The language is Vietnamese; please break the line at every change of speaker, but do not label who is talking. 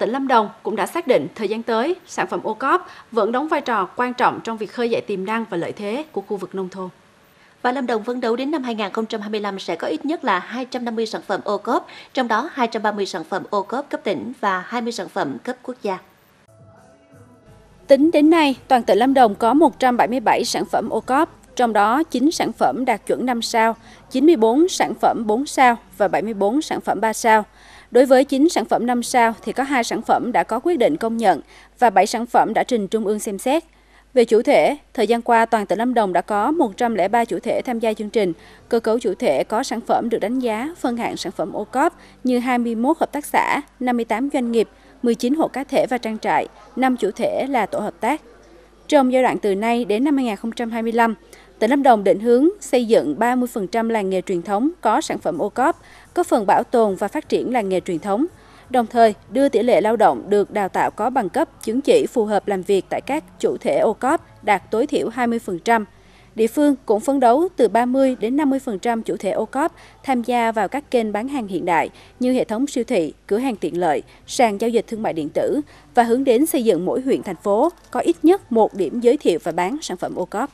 Tỉnh Lâm Đồng cũng đã xác định thời gian tới, sản phẩm ô cóp vẫn đóng vai trò quan trọng trong việc khơi dậy tiềm năng và lợi thế của khu vực nông thôn.
Và Lâm Đồng phấn đấu đến năm 2025 sẽ có ít nhất là 250 sản phẩm ô cốp, trong đó 230 sản phẩm ô cốp cấp tỉnh và 20 sản phẩm cấp quốc gia.
Tính đến nay, toàn tỉnh Lâm Đồng có 177 sản phẩm ô cốp, trong đó 9 sản phẩm đạt chuẩn 5 sao, 94 sản phẩm 4 sao và 74 sản phẩm 3 sao. Đối với 9 sản phẩm 5 sao thì có 2 sản phẩm đã có quyết định công nhận và 7 sản phẩm đã trình Trung ương xem xét. Về chủ thể, thời gian qua toàn tỉnh Lâm Đồng đã có 103 chủ thể tham gia chương trình. Cơ cấu chủ thể có sản phẩm được đánh giá phân hạng sản phẩm ô cóp như 21 hợp tác xã, 58 doanh nghiệp, 19 hộ cá thể và trang trại, 5 chủ thể là tổ hợp tác. Trong giai đoạn từ nay đến năm 2025, tỉnh Lâm Đồng định hướng xây dựng 30% làng nghề truyền thống có sản phẩm ô cóp, có phần bảo tồn và phát triển làng nghề truyền thống, đồng thời đưa tỷ lệ lao động được đào tạo có bằng cấp chứng chỉ phù hợp làm việc tại các chủ thể ô cóp đạt tối thiểu 20%. Địa phương cũng phấn đấu từ 30 đến 50% chủ thể ô cóp tham gia vào các kênh bán hàng hiện đại như hệ thống siêu thị, cửa hàng tiện lợi, sàn giao dịch thương mại điện tử và hướng đến xây dựng mỗi huyện thành phố có ít nhất một điểm giới thiệu và bán sản phẩm ô cóp.